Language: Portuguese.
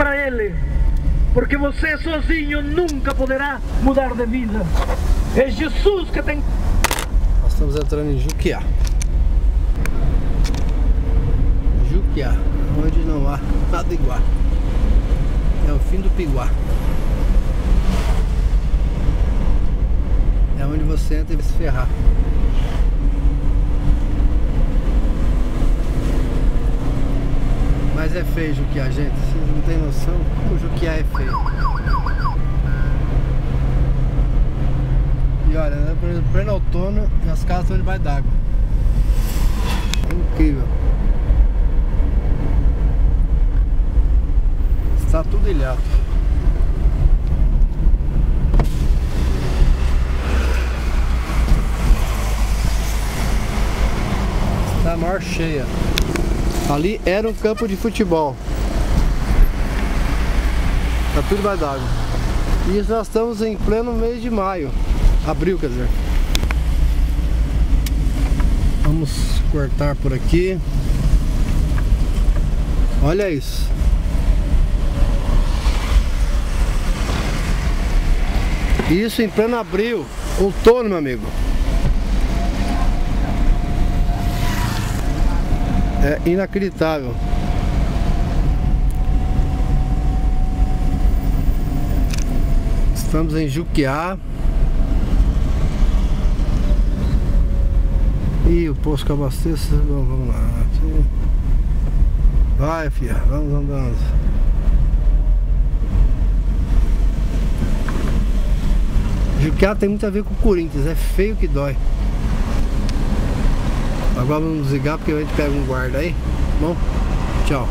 para Ele, porque você sozinho nunca poderá mudar de vida. É Jesus que tem. Nós estamos entrando em Juquiá. Juquiá, onde não há nada igual. É o fim do Piguá. É onde você entra e se ferrar. Mas é feio Juquiá, gente. Vocês não têm noção como Juquiá é feio. E olha, é pleno outono e as casas estão debaixo d'água. Incrível. Está tudo ilhado. Está a maior cheia. Ali era um campo de futebol. Está tudo debaixo d'água. E nós estamos em pleno mês de maio. Abril, quer dizer. Vamos cortar por aqui. Olha isso. Isso em pleno abril, outono, meu amigo. É inacreditável. Estamos em Juquiá. E o posto que abastece. Vamos, vamos lá. Vai, filha. Vamos andando. Juquiá tem muito a ver com o Corinthians. É feio que dói. Agora vamos desligar porque a gente pega um guarda aí. Bom, tchau.